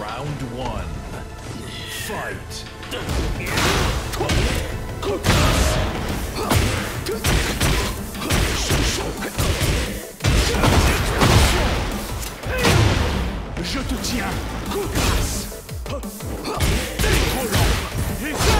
Round one. Fight. Je te tiens. Décollant.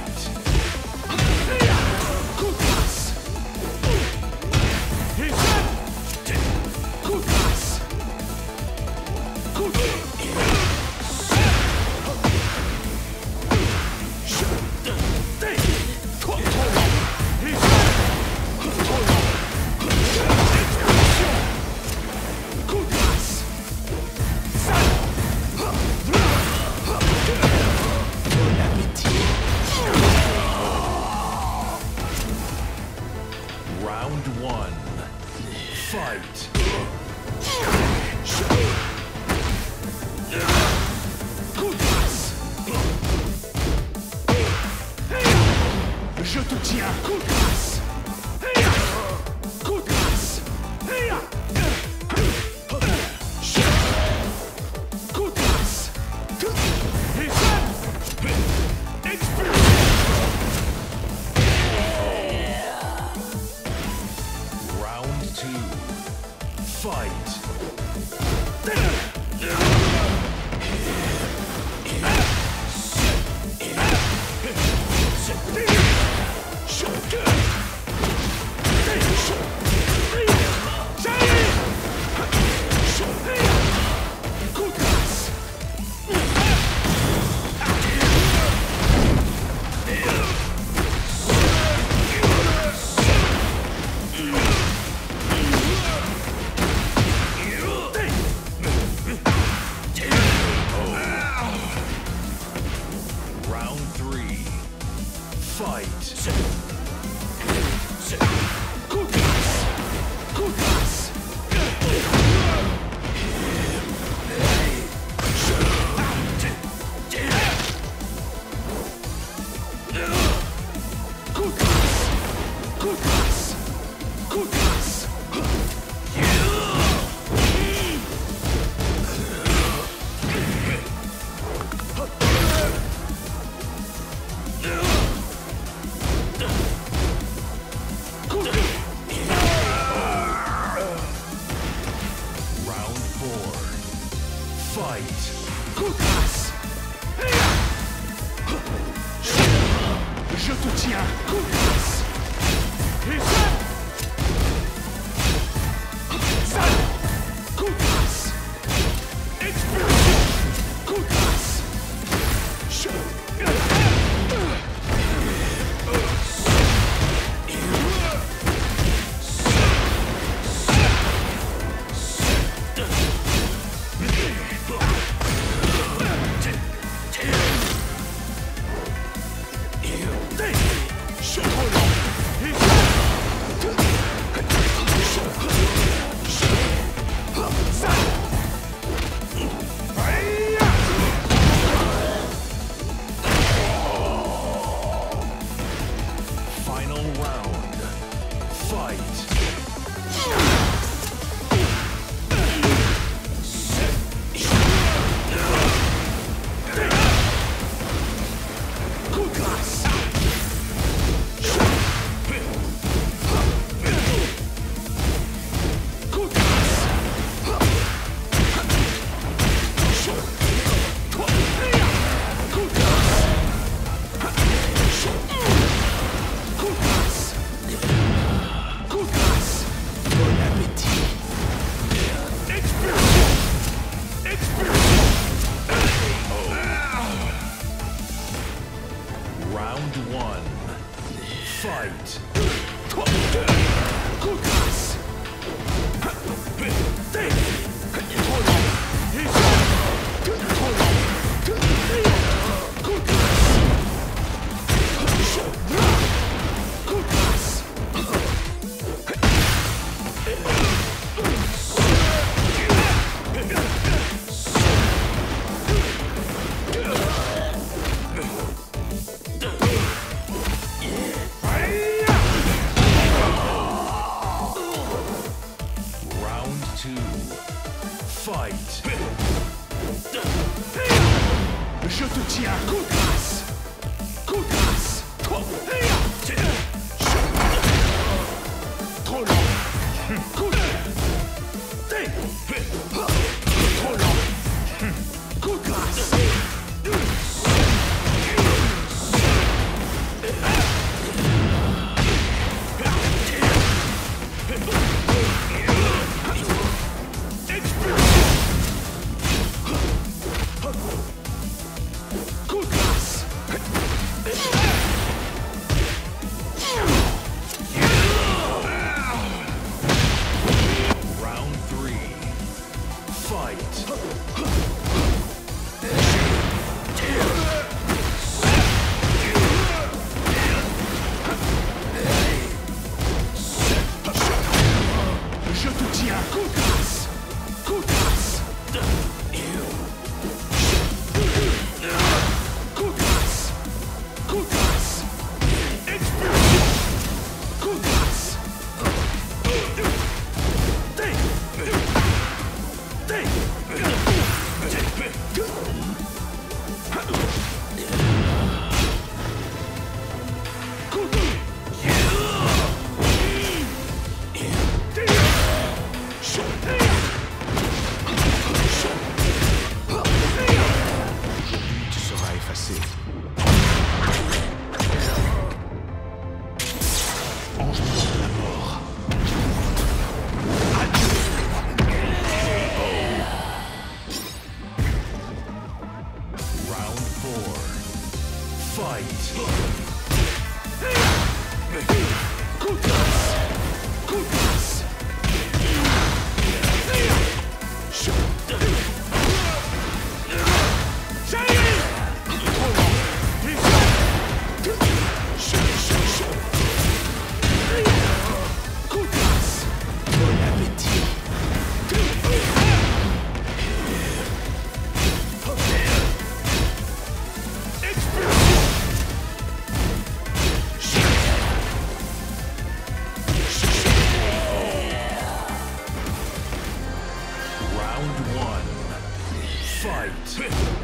night. Je te tiens. Yes. Je te tiens à contre. Huh. Fight!